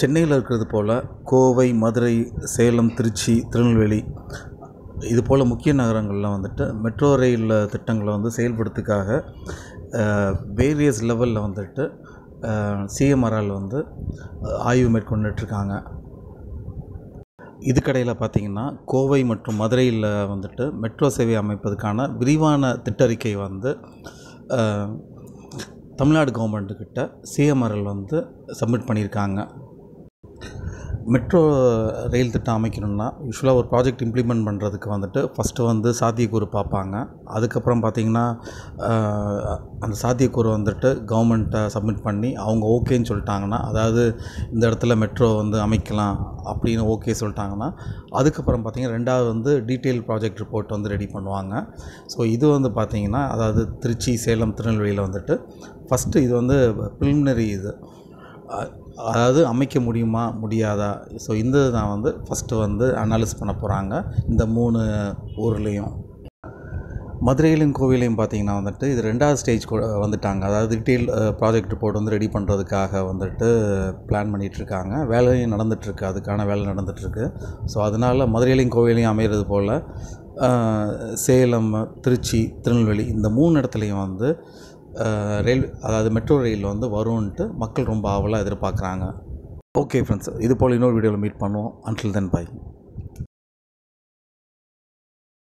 சென்னையில் இருக்கிறது போல் கோவை மதுரை சேலம் திருச்சி திருநெல்வேலி இது போல் முக்கிய நகரங்களில் வந்துட்டு மெட்ரோ ரயில் திட்டங்களை வந்து செயல்படுத்துக்காக வேரியஸ் லெவலில் வந்துட்டு சிஎம்ஆர்ஆல் வந்து ஆய்வு மேற்கொண்டுட்ருக்காங்க. இதுக்கடையில் பார்த்திங்கன்னா கோவை மற்றும் மதுரையில் வந்துட்டு மெட்ரோ சேவை அமைப்பதற்கான விரிவான திட்டறிக்கை வந்து தமிழ்நாடு கவர்மெண்ட்டுக்கிட்ட சிஎம்ஆர்எல் வந்து சப்மிட் பண்ணியிருக்காங்க. மெட்ரோ ரயில் திட்டம் அமைக்கணும்னா யூஸ்வலாக ஒரு ப்ராஜெக்ட் இம்ப்ளிமெண்ட் பண்ணுறதுக்கு வந்துட்டு ஃபஸ்ட்டு வந்து சாத்தியக்கூறு பார்ப்பாங்க. அதுக்கப்புறம் பார்த்திங்கன்னா அந்த சாத்தியக்கூறு வந்துட்டு கவர்மெண்ட்டை சப்மிட் பண்ணி அவங்க ஓகேன்னு சொல்லிட்டாங்கன்னா அதாவது இந்த இடத்துல மெட்ரோ வந்து அமைக்கலாம் அப்படின்னு ஓகே சொல்லிட்டாங்கன்னா அதுக்கப்புறம் பார்த்திங்கன்னா ரெண்டாவது வந்து டீட்டெயில் ப்ராஜெக்ட் ரிப்போர்ட் வந்து ரெடி பண்ணுவாங்க. ஸோ இது வந்து பார்த்திங்கன்னா அதாவது திருச்சி சேலம் திருநெல்வேலியில் வந்துட்டு ஃபஸ்ட்டு இது வந்து ப்ரிலிமினரி இது. அதாவது அமைக்க முடியுமா முடியாதா? ஸோ இந்த தான் வந்து ஃபஸ்ட்டு வந்து அனாலிஸ் பண்ண போகிறாங்க இந்த மூணு ஊர்லேயும். மதுரையிலும் கோவிலையும் பார்த்தீங்கன்னா வந்துட்டு இது ரெண்டாவது ஸ்டேஜ் வந்துட்டாங்க. அதாவது டீட்டெயில் ப்ராஜெக்ட் ரிப்போர்ட் வந்து ரெடி பண்ணுறதுக்காக வந்துட்டு பிளான் பண்ணிகிட்ருக்காங்க வேலையும் நடந்துகிட்ருக்கு அதுக்கான வேலை நடந்துகிட்ருக்கு ஸோ அதனால் மதுரையிலையும் கோவிலையும் அமைகிறது போல் சேலம் திருச்சி திருநெல்வேலி இந்த மூணு இடத்துலையும் வந்து ரயில் அதாவது மெட்ரோ ரயில் வந்து வரும்ன்ட்டு மக்கள் ரொம்ப ஆவலாக எதிர்பார்க்குறாங்க ஓகே ஃப்ரெண்ட்ஸ் இது போல் இன்னொரு வீடியோவில் மீட் பண்ணுவோம். Until then by